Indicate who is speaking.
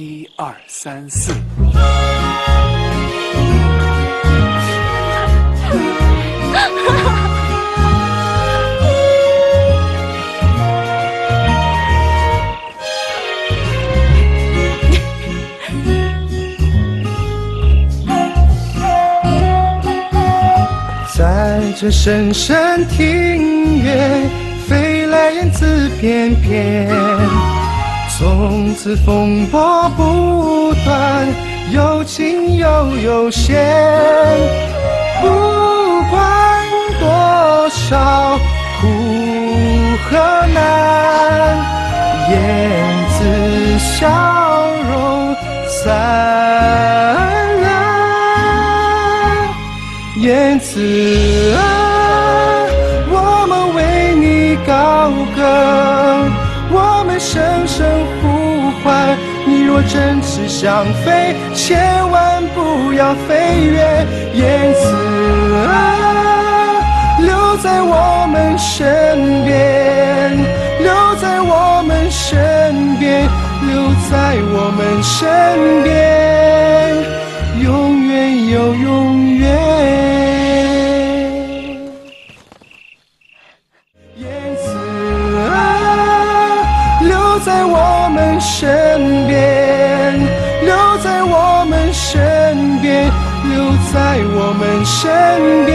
Speaker 1: 一二三四。
Speaker 2: 在这深深庭院，飞来燕子翩翩。从此风波不断，有情又有闲。不管多少苦和难，燕子笑容灿烂。燕子啊，我们为你高歌，声声呼唤。你若真是想飞，千万不要飞远。燕子啊，留在我们身边，留在我们身边，留在我们身边，在我们身边，留在我们身边，留在我们身边，